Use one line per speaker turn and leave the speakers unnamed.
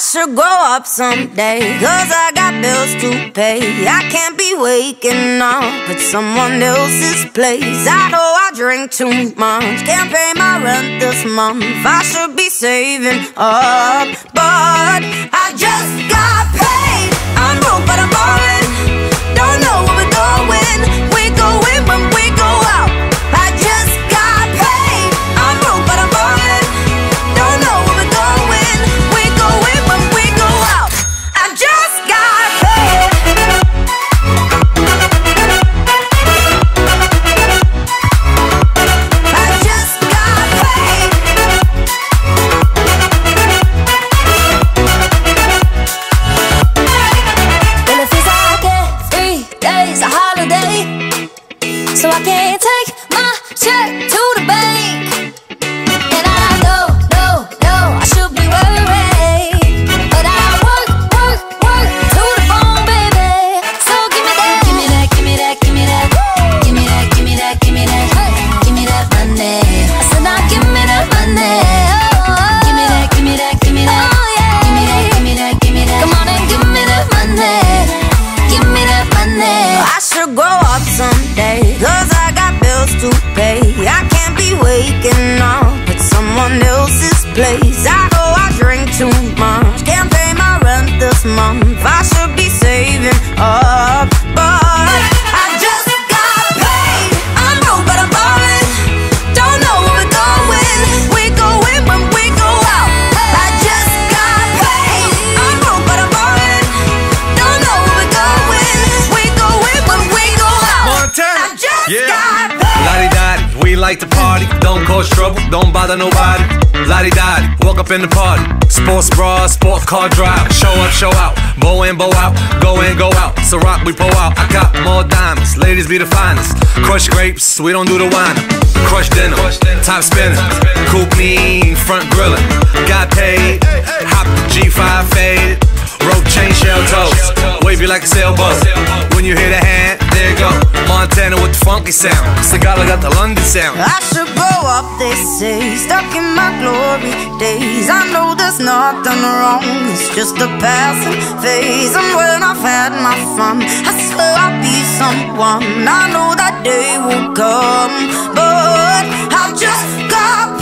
should grow up someday, cause I got bills to pay. I can't be waking up at someone else's place. I know I drink too much, can't pay my rent this month. I should be saving up, but I just I
can't be
waking up at someone else's place. I know I drink too much, can't pay my rent this month. I should be saving up, we
like to party. Don't cause trouble, don't bother nobody. Lottie Dottie, walk up in the party. Sports bra, sports car drive. Show up, show out. Bow in, bow out. Go in, go out. So rock, we pull out. I got more diamonds. Ladies be the finest. Crush grapes, we don't do the wine. Crush dinner, top spinner. Coupe mean, front griller. Got paid. Hop the G5 faded. Rope chain shell toes. Wave you like a sailboat. Funky sound. Sigala got the London sound.
I should grow up, they say, stuck in my glory days. I know there's nothing wrong, it's just a passing phase. And when I've had my fun, I swear I'll be someone. I know that day will come, but I just got